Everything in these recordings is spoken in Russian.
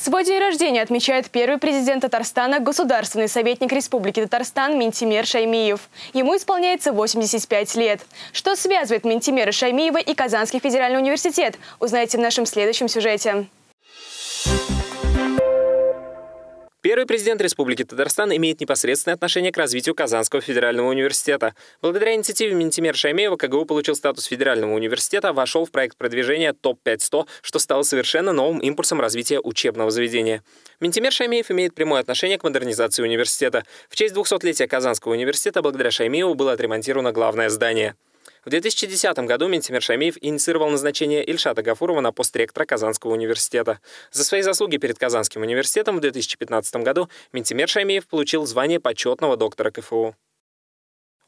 Свой день рождения отмечает первый президент Татарстана, государственный советник Республики Татарстан Ментимер Шаймиев. Ему исполняется 85 лет. Что связывает Ментимера Шаймиева и Казанский федеральный университет, узнаете в нашем следующем сюжете. Первый президент Республики Татарстан имеет непосредственное отношение к развитию Казанского федерального университета. Благодаря инициативе Ментимер Шаймеева КГУ получил статус федерального университета, вошел в проект продвижения ТОП-500, что стало совершенно новым импульсом развития учебного заведения. Ментимер Шаймеев имеет прямое отношение к модернизации университета. В честь 200-летия Казанского университета благодаря Шаймееву было отремонтировано главное здание. В 2010 году Ментимир Шамиев инициировал назначение Ильшата Гафурова на пост ректора Казанского университета. За свои заслуги перед Казанским университетом в 2015 году Ментимир Шамиев получил звание почетного доктора КФУ.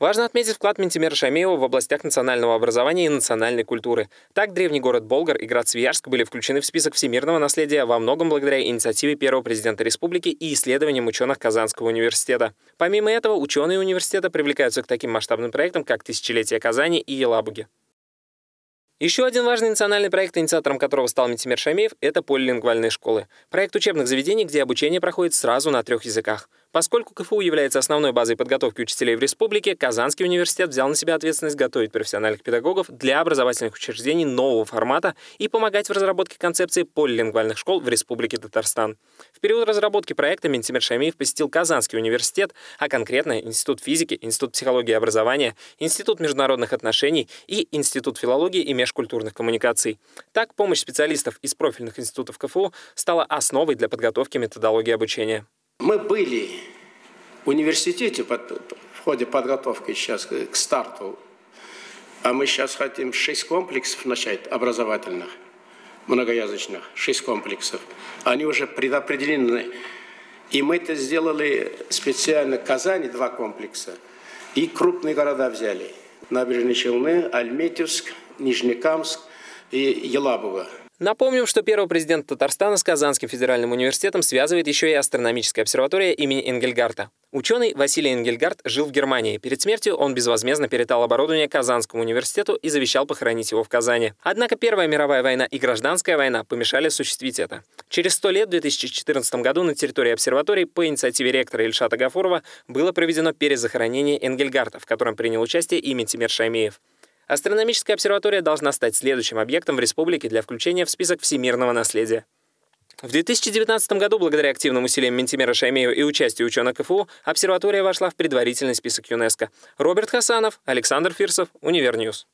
Важно отметить вклад Ментимера Шамеева в областях национального образования и национальной культуры. Так, древний город Болгар и град Свияжск были включены в список всемирного наследия во многом благодаря инициативе первого президента республики и исследованиям ученых Казанского университета. Помимо этого, ученые университета привлекаются к таким масштабным проектам, как «Тысячелетие Казани» и «Елабуги». Еще один важный национальный проект, инициатором которого стал Митимир Шамеев, это полилингвальные школы. Проект учебных заведений, где обучение проходит сразу на трех языках. Поскольку КФУ является основной базой подготовки учителей в республике, Казанский университет взял на себя ответственность готовить профессиональных педагогов для образовательных учреждений нового формата и помогать в разработке концепции полилингвальных школ в Республике Татарстан. В период разработки проекта Ментимир Шамиев посетил Казанский университет, а конкретно Институт физики, Институт психологии и образования, Институт международных отношений и Институт филологии и межкультурных коммуникаций. Так, помощь специалистов из профильных институтов КФУ стала основой для подготовки методологии обучения. Мы были в университете под, в ходе подготовки сейчас к старту, а мы сейчас хотим шесть комплексов начать образовательных, многоязычных, шесть комплексов. Они уже предопределены. И мы это сделали специально в Казани, два комплекса, и крупные города взяли. Набережные Челны, Альметьевск, Нижнекамск и Елабуга. Напомним, что первого президента Татарстана с Казанским федеральным университетом связывает еще и астрономическая обсерватория имени Энгельгарта. Ученый Василий Энгельгард жил в Германии. Перед смертью он безвозмездно передал оборудование Казанскому университету и завещал похоронить его в Казани. Однако Первая мировая война и Гражданская война помешали осуществить это. Через сто лет, в 2014 году, на территории обсерватории по инициативе ректора Ильшата Гафурова было проведено перезахоронение Энгельгарта, в котором принял участие и Минтимер Шаймиев. Астрономическая обсерватория должна стать следующим объектом в республике для включения в список всемирного наследия. В 2019 году, благодаря активным усилиям Минтимера Шаймиева и участию ученых КФУ, обсерватория вошла в предварительный список ЮНЕСКО. Роберт Хасанов, Александр Фирсов, Univer News.